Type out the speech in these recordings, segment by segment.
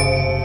you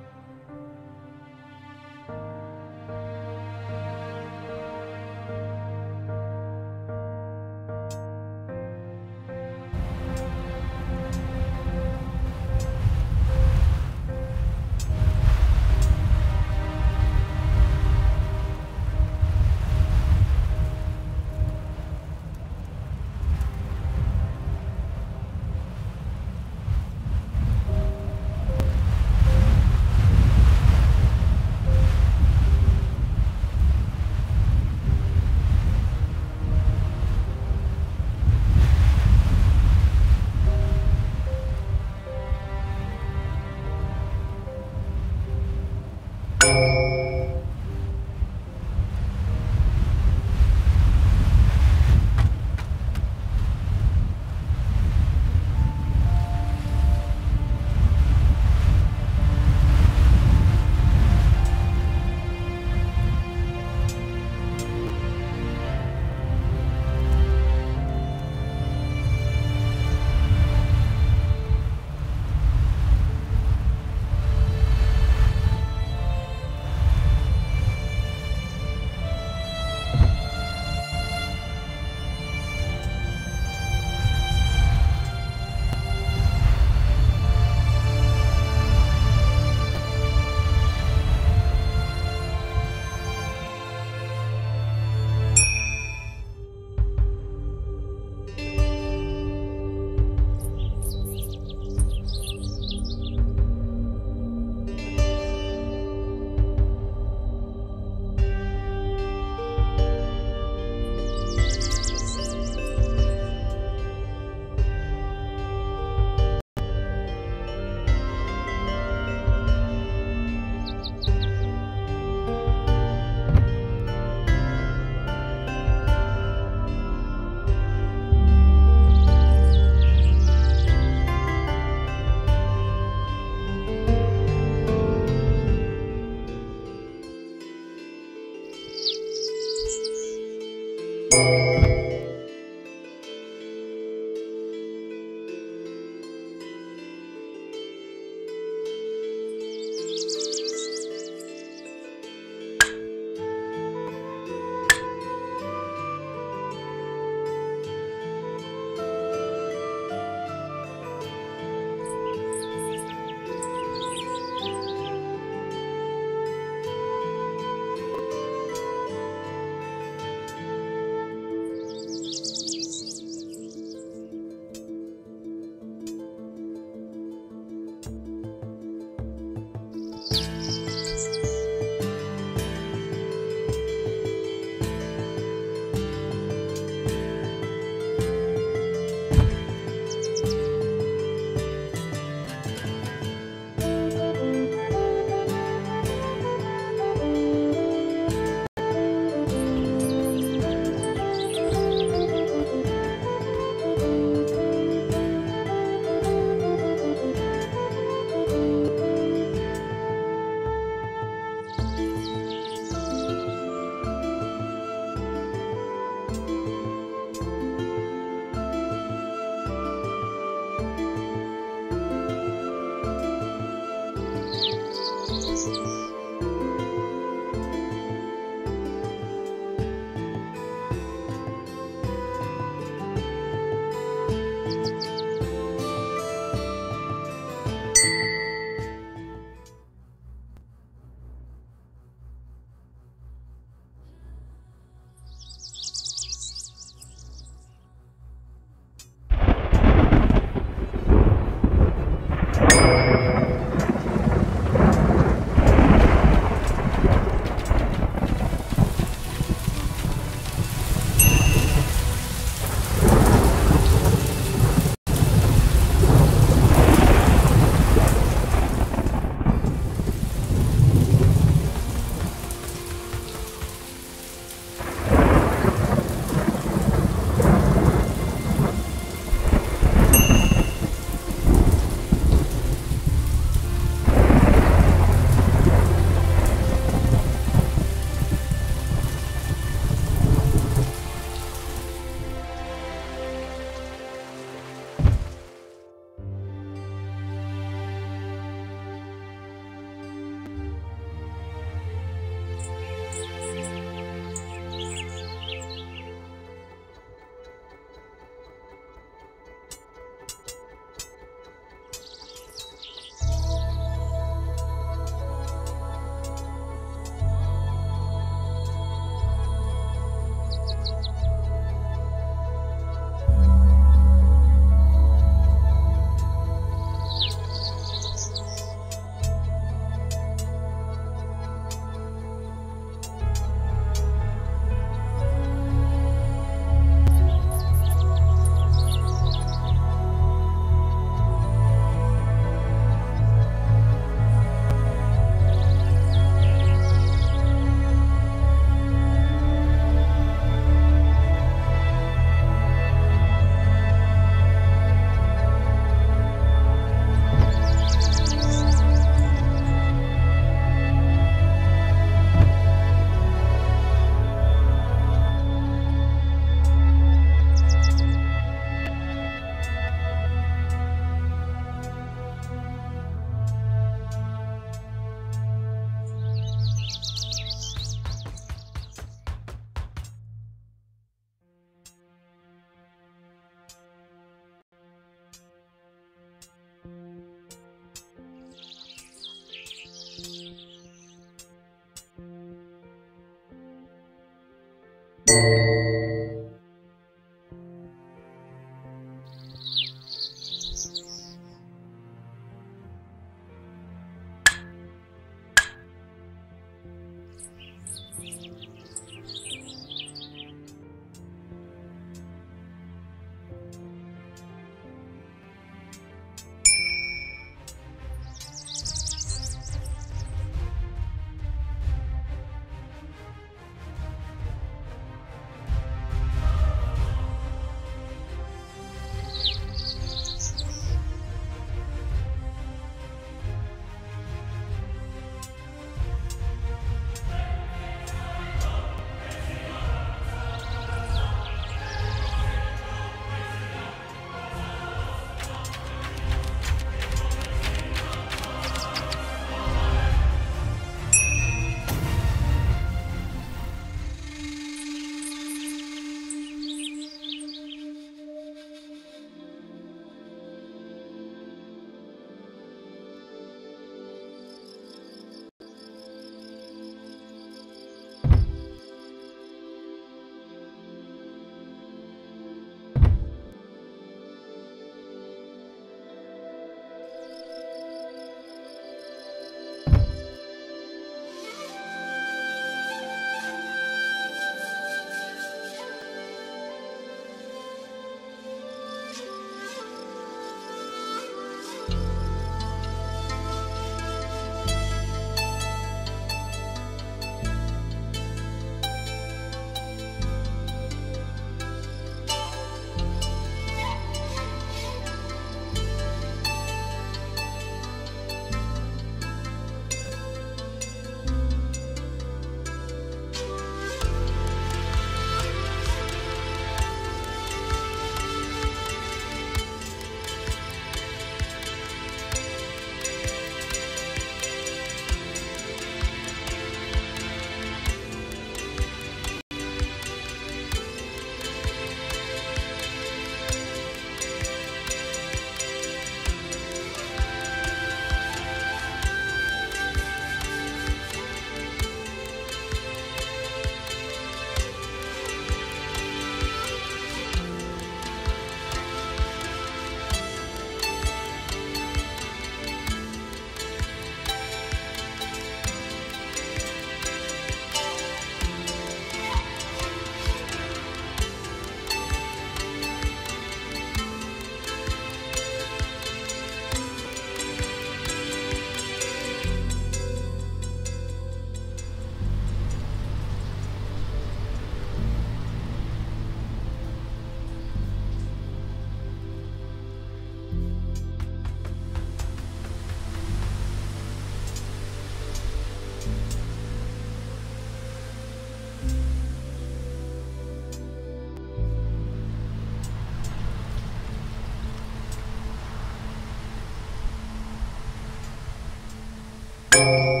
You